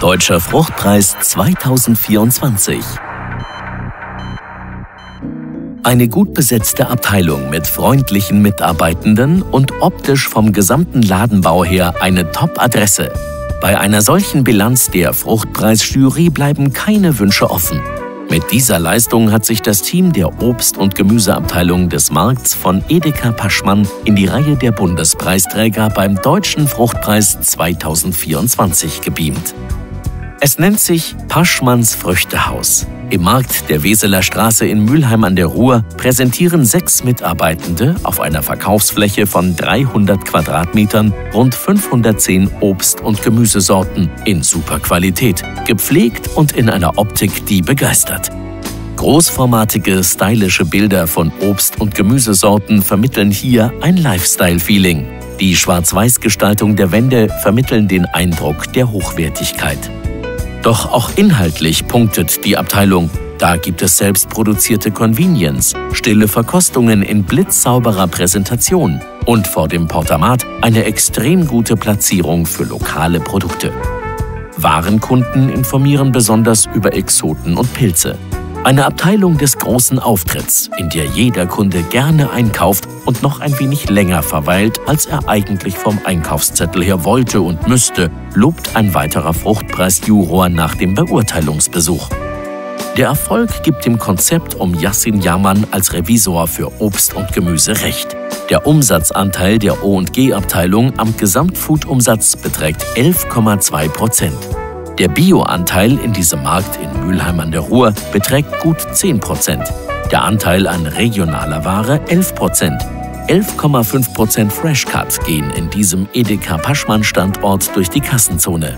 Deutscher Fruchtpreis 2024. Eine gut besetzte Abteilung mit freundlichen Mitarbeitenden und optisch vom gesamten Ladenbau her eine Top-Adresse. Bei einer solchen Bilanz der Fruchtpreisjury bleiben keine Wünsche offen. Mit dieser Leistung hat sich das Team der Obst- und Gemüseabteilung des Markts von Edeka Paschmann in die Reihe der Bundespreisträger beim Deutschen Fruchtpreis 2024 gebeamt. Es nennt sich Paschmanns Früchtehaus. Im Markt der Weseler Straße in Mülheim an der Ruhr präsentieren sechs Mitarbeitende auf einer Verkaufsfläche von 300 Quadratmetern rund 510 Obst- und Gemüsesorten in super Qualität, gepflegt und in einer Optik, die begeistert. Großformatige, stylische Bilder von Obst- und Gemüsesorten vermitteln hier ein Lifestyle-Feeling. Die Schwarz-Weiß-Gestaltung der Wände vermitteln den Eindruck der Hochwertigkeit. Doch auch inhaltlich punktet die Abteilung. Da gibt es selbstproduzierte Convenience, stille Verkostungen in blitzsauberer Präsentation und vor dem Portamat eine extrem gute Platzierung für lokale Produkte. Warenkunden informieren besonders über Exoten und Pilze. Eine Abteilung des großen Auftritts, in der jeder Kunde gerne einkauft und noch ein wenig länger verweilt, als er eigentlich vom Einkaufszettel her wollte und müsste, lobt ein weiterer Fruchtpreisjuror nach dem Beurteilungsbesuch. Der Erfolg gibt dem Konzept um Yassin Yaman als Revisor für Obst und Gemüse recht. Der Umsatzanteil der O&G-Abteilung am Gesamtfood-Umsatz beträgt 11,2 Prozent. Der Bio-Anteil in diesem Markt in Mülheim an der Ruhr beträgt gut 10 Prozent. Der Anteil an regionaler Ware 11 Prozent. 11,5 Prozent Freshcut gehen in diesem Edeka Paschmann-Standort durch die Kassenzone.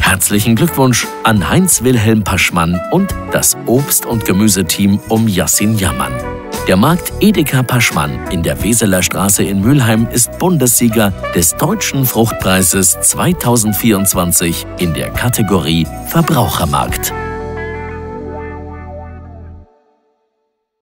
Herzlichen Glückwunsch an Heinz-Wilhelm Paschmann und das Obst- und Gemüseteam um Yassin Jammann. Der Markt Edeka Paschmann in der Weseler Straße in Mülheim ist Bundessieger des Deutschen Fruchtpreises 2024 in der Kategorie Verbrauchermarkt.